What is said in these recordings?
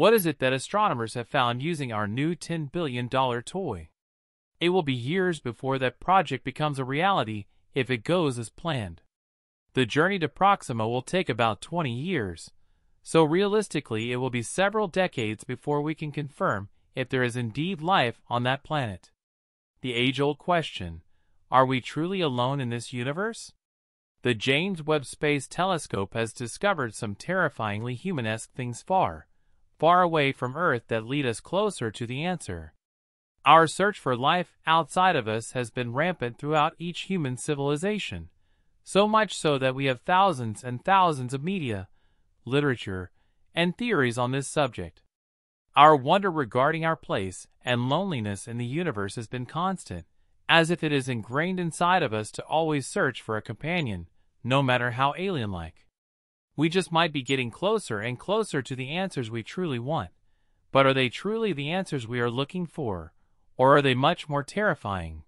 What is it that astronomers have found using our new $10 billion toy? It will be years before that project becomes a reality if it goes as planned. The journey to Proxima will take about 20 years, so realistically it will be several decades before we can confirm if there is indeed life on that planet. The age-old question, are we truly alone in this universe? The James Webb Space Telescope has discovered some terrifyingly humanesque things far, far away from Earth that lead us closer to the answer. Our search for life outside of us has been rampant throughout each human civilization, so much so that we have thousands and thousands of media, literature, and theories on this subject. Our wonder regarding our place and loneliness in the universe has been constant, as if it is ingrained inside of us to always search for a companion, no matter how alien-like. We just might be getting closer and closer to the answers we truly want, but are they truly the answers we are looking for, or are they much more terrifying?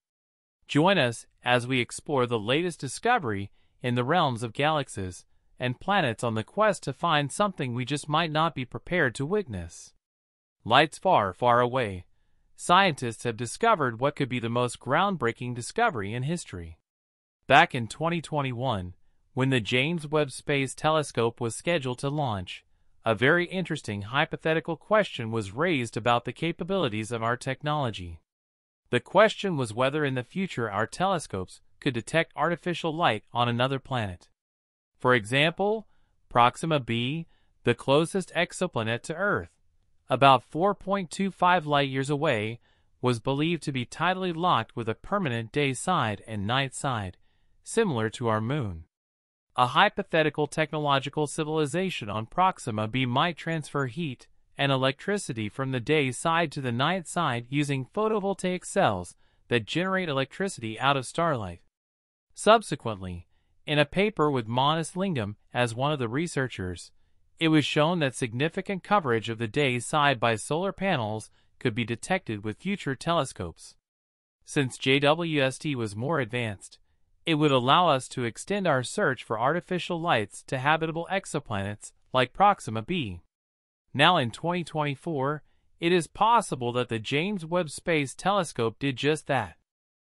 Join us as we explore the latest discovery in the realms of galaxies and planets on the quest to find something we just might not be prepared to witness. Lights far, far away. Scientists have discovered what could be the most groundbreaking discovery in history. Back in 2021, when the James Webb Space Telescope was scheduled to launch, a very interesting hypothetical question was raised about the capabilities of our technology. The question was whether in the future our telescopes could detect artificial light on another planet. For example, Proxima b, the closest exoplanet to Earth, about 4.25 light-years away, was believed to be tidally locked with a permanent day side and night side, similar to our moon. A hypothetical technological civilization on Proxima b might transfer heat and electricity from the day side to the night side using photovoltaic cells that generate electricity out of starlight. Subsequently, in a paper with Manas Lingam as one of the researchers, it was shown that significant coverage of the day side by solar panels could be detected with future telescopes. Since JWST was more advanced, it would allow us to extend our search for artificial lights to habitable exoplanets like Proxima b. Now in 2024, it is possible that the James Webb Space Telescope did just that.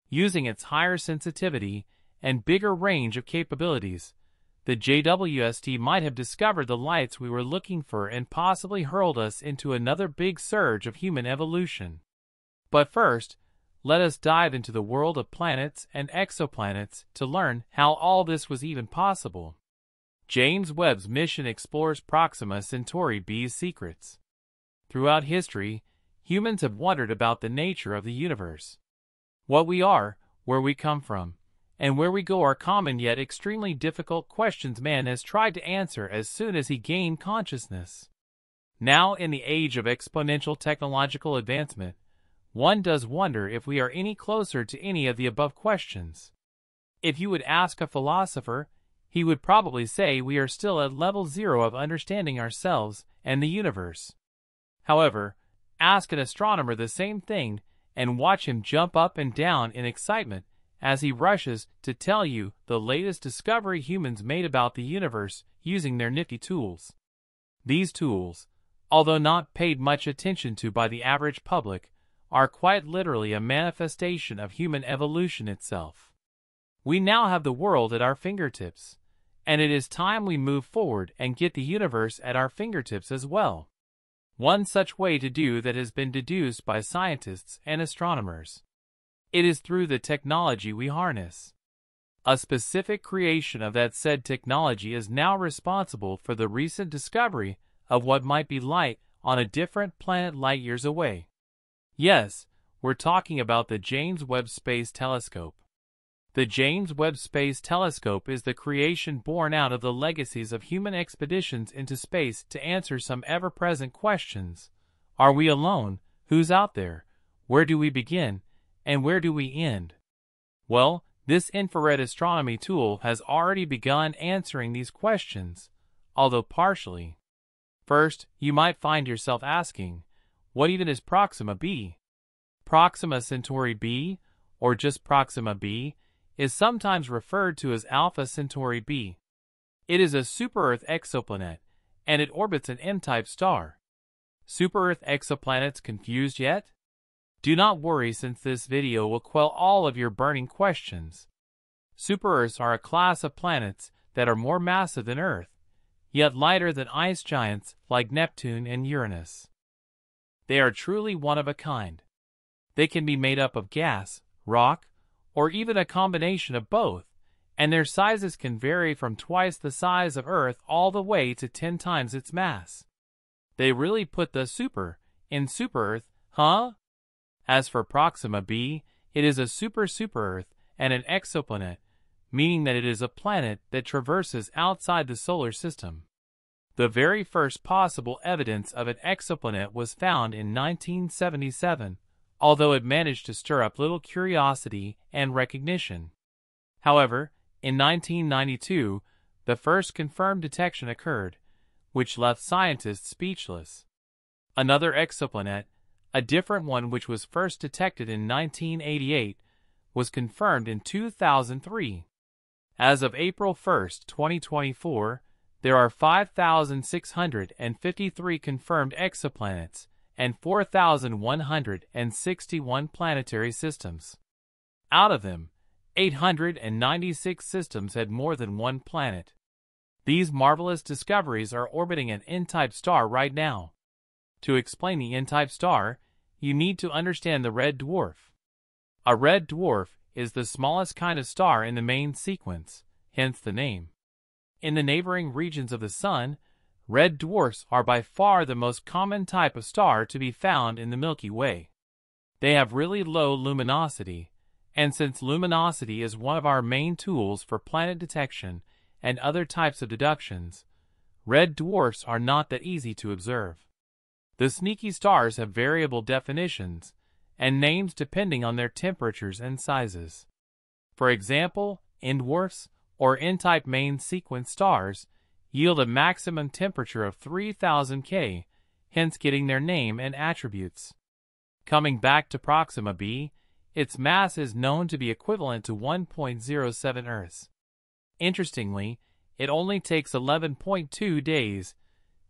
Using its higher sensitivity and bigger range of capabilities, the JWST might have discovered the lights we were looking for and possibly hurled us into another big surge of human evolution. But first, let us dive into the world of planets and exoplanets to learn how all this was even possible. James Webb's mission explores Proxima Centauri b's secrets. Throughout history, humans have wondered about the nature of the universe. What we are, where we come from, and where we go are common yet extremely difficult questions man has tried to answer as soon as he gained consciousness. Now, in the age of exponential technological advancement, one does wonder if we are any closer to any of the above questions. If you would ask a philosopher, he would probably say we are still at level zero of understanding ourselves and the universe. However, ask an astronomer the same thing and watch him jump up and down in excitement as he rushes to tell you the latest discovery humans made about the universe using their nifty tools. These tools, although not paid much attention to by the average public, are quite literally a manifestation of human evolution itself. We now have the world at our fingertips, and it is time we move forward and get the universe at our fingertips as well. One such way to do that has been deduced by scientists and astronomers. It is through the technology we harness. A specific creation of that said technology is now responsible for the recent discovery of what might be light on a different planet light years away. Yes, we're talking about the James Webb Space Telescope. The James Webb Space Telescope is the creation born out of the legacies of human expeditions into space to answer some ever-present questions. Are we alone? Who's out there? Where do we begin? And where do we end? Well, this infrared astronomy tool has already begun answering these questions, although partially. First, you might find yourself asking, what even is Proxima b? Proxima Centauri b, or just Proxima b, is sometimes referred to as Alpha Centauri b. It is a super-Earth exoplanet, and it orbits an M-type star. Super-Earth exoplanets confused yet? Do not worry since this video will quell all of your burning questions. Super-Earths are a class of planets that are more massive than Earth, yet lighter than ice giants like Neptune and Uranus. They are truly one of a kind. They can be made up of gas, rock, or even a combination of both, and their sizes can vary from twice the size of Earth all the way to 10 times its mass. They really put the super in Super Earth, huh? As for Proxima b, it is a super super Earth and an exoplanet, meaning that it is a planet that traverses outside the solar system. The very first possible evidence of an exoplanet was found in 1977, although it managed to stir up little curiosity and recognition. However, in 1992, the first confirmed detection occurred, which left scientists speechless. Another exoplanet, a different one which was first detected in 1988, was confirmed in 2003. As of April 1, 2024, there are 5,653 confirmed exoplanets and 4,161 planetary systems. Out of them, 896 systems had more than one planet. These marvelous discoveries are orbiting an M-type star right now. To explain the M-type star, you need to understand the red dwarf. A red dwarf is the smallest kind of star in the main sequence, hence the name. In the neighboring regions of the Sun, red dwarfs are by far the most common type of star to be found in the Milky Way. They have really low luminosity, and since luminosity is one of our main tools for planet detection and other types of deductions, red dwarfs are not that easy to observe. The sneaky stars have variable definitions and names depending on their temperatures and sizes. For example, M dwarfs or M-type main sequence stars yield a maximum temperature of 3000 K, hence getting their name and attributes. Coming back to Proxima b, its mass is known to be equivalent to 1.07 Earths. Interestingly, it only takes 11.2 days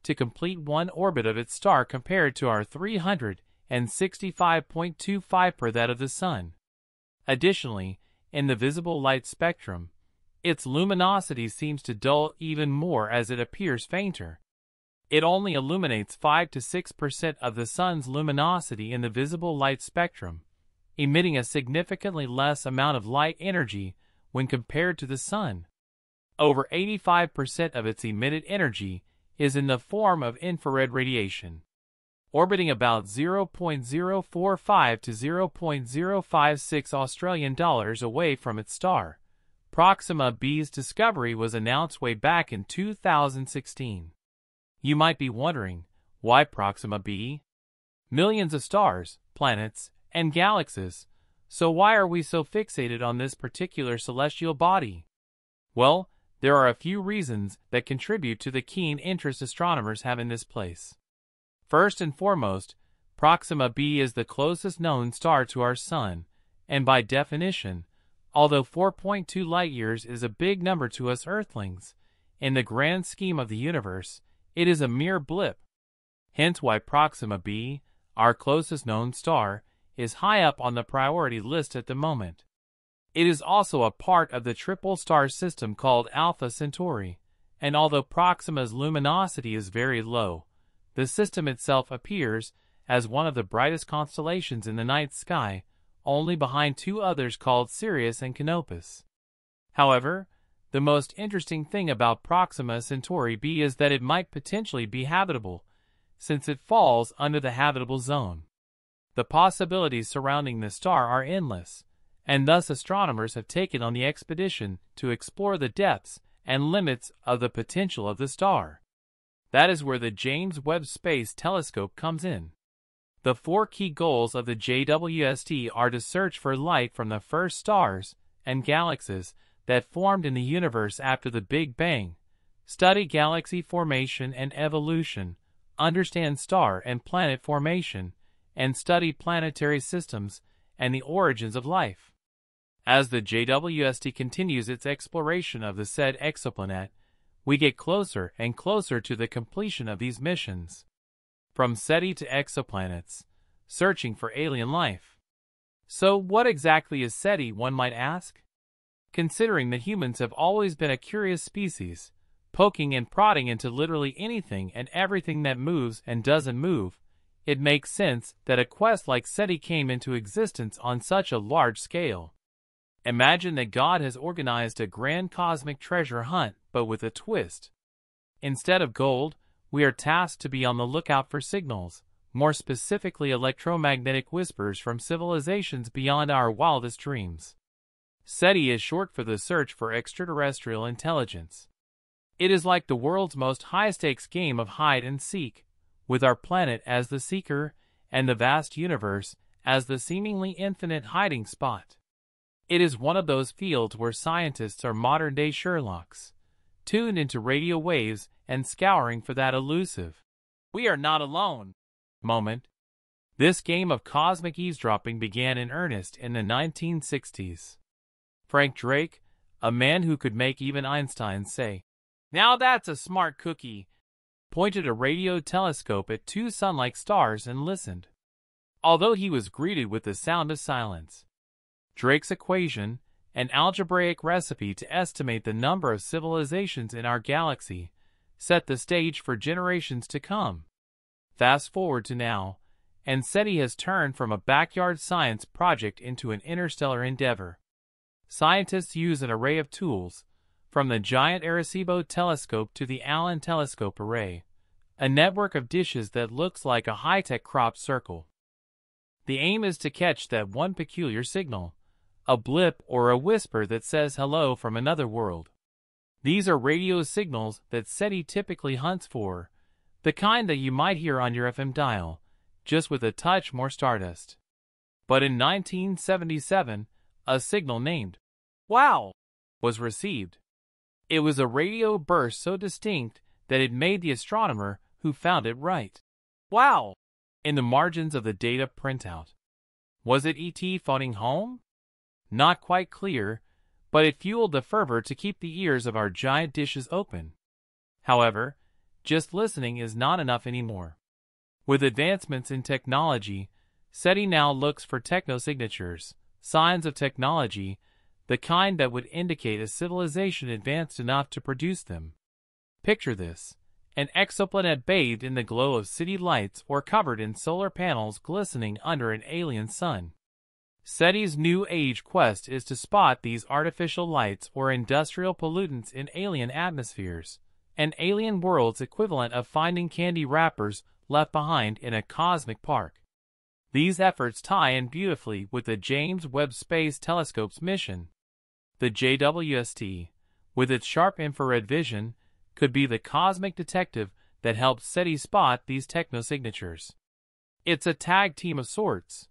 to complete one orbit of its star compared to our 365.25 per that of the Sun. Additionally, in the visible light spectrum, its luminosity seems to dull even more as it appears fainter. It only illuminates 5 to 6% of the Sun's luminosity in the visible light spectrum, emitting a significantly less amount of light energy when compared to the Sun. Over 85% of its emitted energy is in the form of infrared radiation. Orbiting about 0.045 to 0.056 Australian dollars away from its star, Proxima b's discovery was announced way back in 2016. You might be wondering, why Proxima b? Millions of stars, planets, and galaxies, so why are we so fixated on this particular celestial body? Well, there are a few reasons that contribute to the keen interest astronomers have in this place. First and foremost, Proxima b is the closest known star to our Sun, and by definition, although 4.2 light-years is a big number to us Earthlings, in the grand scheme of the universe, it is a mere blip. Hence why Proxima b, our closest known star, is high up on the priority list at the moment. It is also a part of the triple star system called Alpha Centauri, and although Proxima's luminosity is very low, the system itself appears as one of the brightest constellations in the night sky, only behind two others called Sirius and Canopus. However, the most interesting thing about Proxima Centauri b is that it might potentially be habitable, since it falls under the habitable zone. The possibilities surrounding this star are endless, and thus astronomers have taken on the expedition to explore the depths and limits of the potential of the star. That is where the James Webb Space Telescope comes in. The four key goals of the JWST are to search for light from the first stars and galaxies that formed in the universe after the Big Bang, study galaxy formation and evolution, understand star and planet formation, and study planetary systems and the origins of life. As the JWST continues its exploration of the said exoplanet, we get closer and closer to the completion of these missions. From SETI to exoplanets, searching for alien life. So, what exactly is SETI, one might ask? Considering that humans have always been a curious species, poking and prodding into literally anything and everything that moves and doesn't move, it makes sense that a quest like SETI came into existence on such a large scale. Imagine that God has organized a grand cosmic treasure hunt, but with a twist. Instead of gold, we are tasked to be on the lookout for signals, more specifically electromagnetic whispers from civilizations beyond our wildest dreams. SETI is short for the search for extraterrestrial intelligence. It is like the world's most high-stakes game of hide and seek, with our planet as the seeker and the vast universe as the seemingly infinite hiding spot. It is one of those fields where scientists are modern-day Sherlocks, tuned into radio waves and scouring for that elusive, we are not alone, moment. This game of cosmic eavesdropping began in earnest in the 1960s. Frank Drake, a man who could make even Einstein say, Now that's a smart cookie, pointed a radio telescope at two sun-like stars and listened. Although he was greeted with the sound of silence, Drake's equation, an algebraic recipe to estimate the number of civilizations in our galaxy, set the stage for generations to come. Fast forward to now, and SETI has turned from a backyard science project into an interstellar endeavor. Scientists use an array of tools, from the giant Arecibo telescope to the Allen telescope array, a network of dishes that looks like a high-tech crop circle. The aim is to catch that one peculiar signal, a blip or a whisper that says hello from another world. These are radio signals that SETI typically hunts for, the kind that you might hear on your FM dial, just with a touch more stardust. But in 1977, a signal named Wow was received. It was a radio burst so distinct that it made the astronomer who found it write, Wow! in the margins of the data printout. Was it ET phoning home? Not quite clear, but it fueled the fervor to keep the ears of our giant dishes open. However, just listening is not enough anymore. With advancements in technology, SETI now looks for technosignatures, signs of technology, the kind that would indicate a civilization advanced enough to produce them. Picture this an exoplanet bathed in the glow of city lights or covered in solar panels glistening under an alien sun. SETI's new age quest is to spot these artificial lights or industrial pollutants in alien atmospheres, an alien world's equivalent of finding candy wrappers left behind in a cosmic park. These efforts tie in beautifully with the James Webb Space Telescope's mission. The JWST, with its sharp infrared vision, could be the cosmic detective that helps SETI spot these technosignatures. It's a tag team of sorts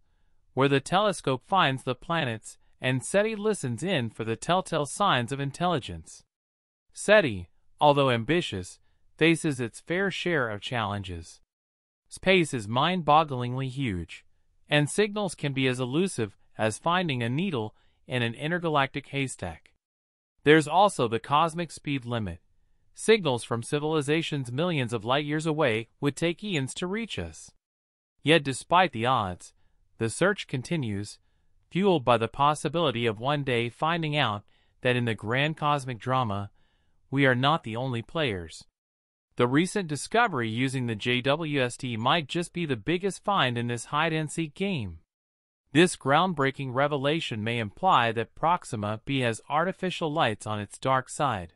where the telescope finds the planets and SETI listens in for the telltale signs of intelligence. SETI, although ambitious, faces its fair share of challenges. Space is mind-bogglingly huge, and signals can be as elusive as finding a needle in an intergalactic haystack. There's also the cosmic speed limit. Signals from civilizations millions of light years away would take eons to reach us. Yet despite the odds, the search continues, fueled by the possibility of one day finding out that in the grand cosmic drama, we are not the only players. The recent discovery using the JWST might just be the biggest find in this hide-and-seek game. This groundbreaking revelation may imply that Proxima B has artificial lights on its dark side.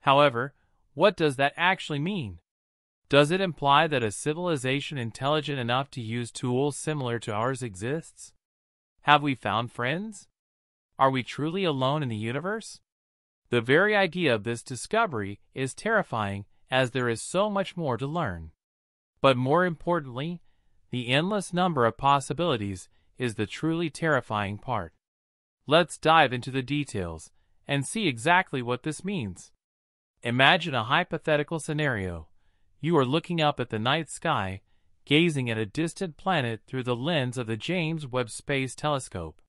However, what does that actually mean? Does it imply that a civilization intelligent enough to use tools similar to ours exists? Have we found friends? Are we truly alone in the universe? The very idea of this discovery is terrifying as there is so much more to learn. But more importantly, the endless number of possibilities is the truly terrifying part. Let's dive into the details and see exactly what this means. Imagine a hypothetical scenario you are looking up at the night sky, gazing at a distant planet through the lens of the James Webb Space Telescope.